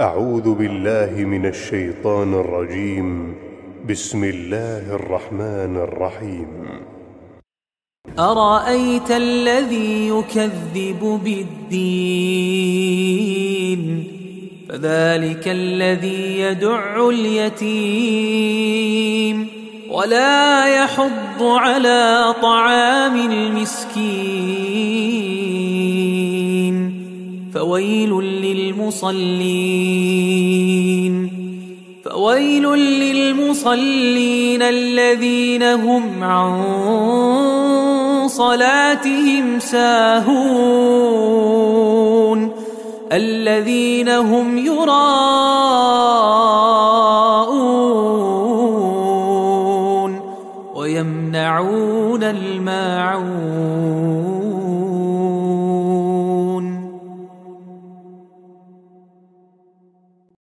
أعوذ بالله من الشيطان الرجيم. بسم الله الرحمن الرحيم. أرأيت الذي يكذب بالدين؟ فذلك الذي يدع اليتيم. ولا يحض على طعام المسكين. فويل للمصلين فويل للمصلين الذين هم عن صلاتهم ساهون الذين هم يراءون ويمنعون الماعون